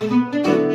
Música